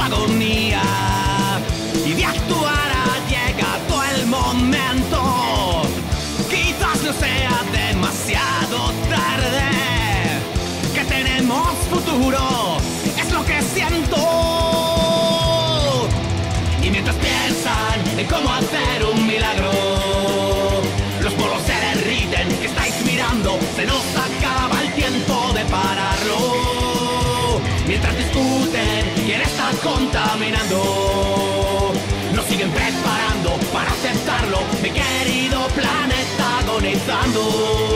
agonía y de actuar ha llegado el momento. Quizás no sea demasiado tarde, que tenemos futuro, Mientras discuten quién está contaminando, nos siguen preparando para aceptarlo, mi querido planeta agonizando.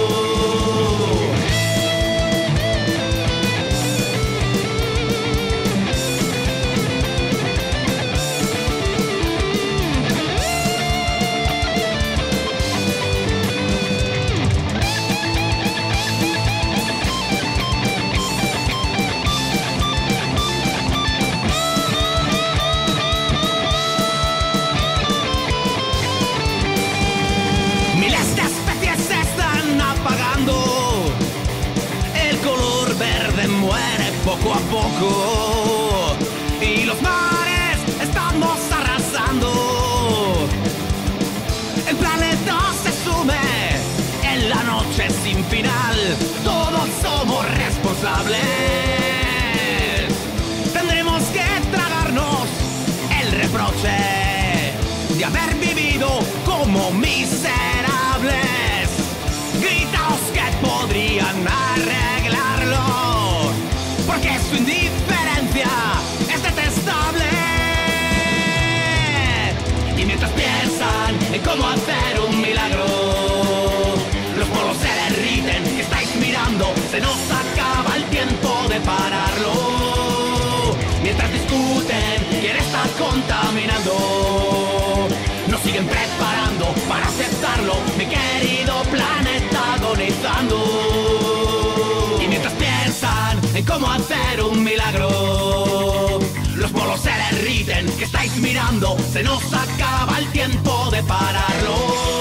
Poco a poco. Y los mares estamos arrasando. El planeta se sume en la noche sin final. Todos somos responsables. Tendremos que tragarnos el reproche de haber vivido como miserables. Gritaos que podrían cómo hacer un milagro, los polos se derriten, que estáis mirando, se nos acaba el tiempo de pararlo. Mientras discuten quién está contaminando, nos siguen preparando para aceptarlo, mi querido planeta agonizando. Y mientras piensan en cómo hacer un milagro, se nos acaba el tiempo de pararlo.